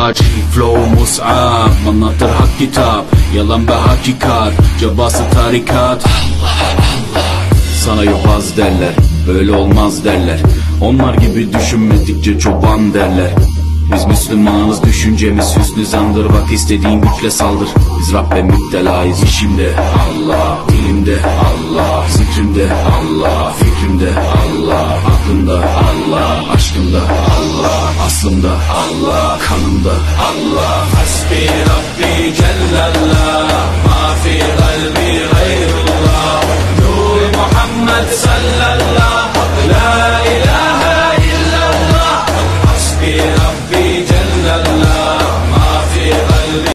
taç Flow mus'ab Anlatır hak kitap. Yalan ve hakikat Cabası tarikat. Sana yobaz derler Böyle olmaz derler. Onlar gibi düşünmedikçe çoban derler. Biz Müslümanız düşüncemiz hüsnü zandır. Bak istediğin güçle saldır. Biz Rabbe müptelayız işimde. Allah Dilimde. Allah Zikrimde. Allah Fikrimde. Allah Aklımda. Allah Aşkımda. Allah Aslımda Allah. Kanımda. Allah. Hasbi Rabbi Cellallah. Ma fi kalbi gayrullah. Nur Muhammed sallallah La ilahe illallah. Hasbi Rabbi Cellallah.